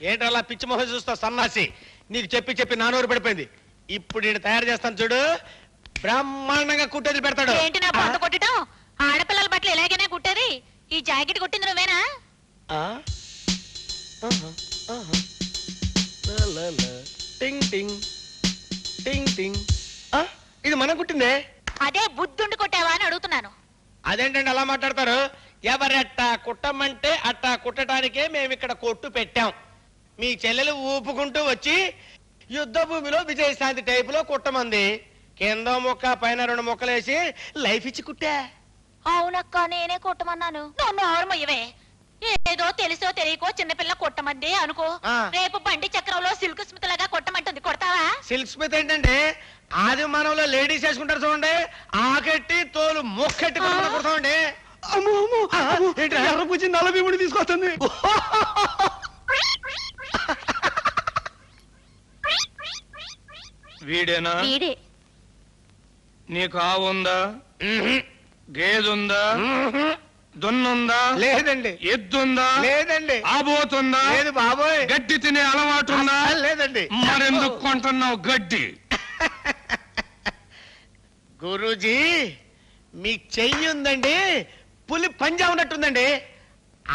ఏంటలా పిచ్చి మొహం చూస్తావు సన్నాసి? నీకు చెప్పి చెప్పి నానూరు పడిపోయింది. ఇప్పుడు నేను తయారు చేస్తాను చూడు. బ్రహ్మాండంగా కుట్టేది పెడతాడు. ఏంటి నా పంట కొట్టడం ఆడపిల్లల బట్టలు ఎలాగైనా కుట్టేది? ఈ జాకెట్ కుట్టింది నువ్వేనా? ఆ? ఆహా, ఆహా. లా, లా, లా. టింగ్ టింగ్. టింగ్ టింగ్. ఆ, ఇది మనం కుట్టిందే? అదే బుద్ధుండి కొట్టావా అని అడుగుతున్నాను. అదేంటండి అలా మాట్లాడతారు? ఎవరట్టా కుట్టమంటే అట్టా కుట్టడానికే మేము ఇక్కడ కొట్టు పెట్టాం. మీ చెల్లెలు ఊపుకుంటూ వచ్చి యుద్ధ భూమిలో విజయశాంతి టైపులో కుట్టమంది. కింద ముక్క పైన రెండు ముక్కలేసి లైఫ్ ఇచ్చి కుట్టా. అవునక్క నేనే కొట్టమన్నాను. నన్ను ఏదో తెలుసో తెలియకో చిన్నపిల్ల కొట్టమంది అనుకో. ఆ. రేపు బండి చక్రంలో సిల్క్ స్మిత్ లాగా కొట్టమంటుంది. కొడతావా? సిల్క్ స్మిత్ ఏంటంటే ఆది మానవులో లేడీస్ వేసుకుంటారు చూడండి. ఆకెట్టి తోలు ముక్కెట్టి కుట్టుకుని కుడతామండి. అమ్మో అమ్మో అమ్మో, ఏంట్రా? ఎర్ర పుచ్చి నల్ల భీముడి తీసుకొస్తుంది. వీడేనా? వీడే. నీకు ఆవుందా. గేదుందా. దున్నుందా? లేదండి. ఎద్దుందా? లేదండి. ఆబోతుందా? లేదు బాబోయ్. గడ్డి తినే అలవాటు ఉందా లేదండి. మరెందుకు కొంటున్నావు గడ్డి? గురూజీ మీ చెయ్యి ఉందండి. పులి పంజా ఉన్నట్టుందండి.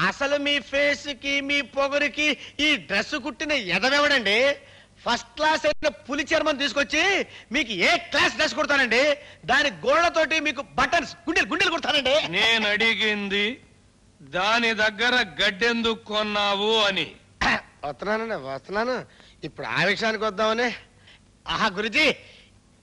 అసలు మీ ఫేస్కి మీ పొగరికి ఈ డ్రెస్ కుట్టిన ఎదవెవడండి? ఫస్ట్ క్లాస్ అయిన పులి చర్మం తీసుకొచ్చి మీకు ఏ క్లాస్ డ్రెస్ కుడతానండి? దాని గోళ్ళతోటి మీకు బటన్స్ గుండెలు గుండెలు కుడతానండి. నేను అడిగింది దాని దగ్గర గడ్డెందుకు కొన్నావు అని. వస్తున్నానండి వస్తున్నాను. ఇప్పుడు ఆ విషయానికి వద్దామని. ఆహా గురుజీ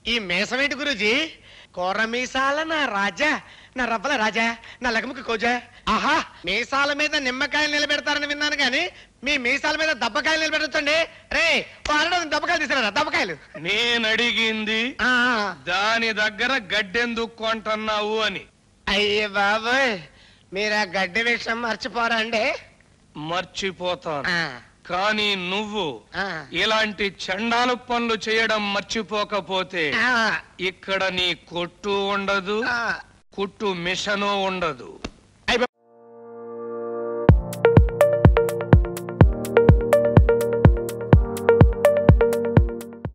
ఈ మేసమేంటి గురుజీ? కూర మీసాల నా రాజా. నా రవ్వల రాజా నా లగముకి కోజా. ఆహా! మీసాల మీద నిమ్మకాయలు నిలబెడతారని విన్నాను కానీ మీ మీసాల మీద దబ్బకాయలు నిలబెడతండి రే వారడం దబ్బకాయలు తీసుకురా దబ్బకాయలు. నేను అడిగింది దాని దగ్గర గడ్డెందుకు కొంటున్నావు అని. అయ్యే బాబోయ్ మీరు ఆ గడ్డి విషయం మర్చిపోరా అండి. మర్చిపోతాను. కానీ నువ్వు ఇలాంటి చండాలు పనులు చేయడం మర్చిపోకపోతే ఇక్కడ నీ కొట్టు ఉండదు. కుట్టు మిషను ఉండదు.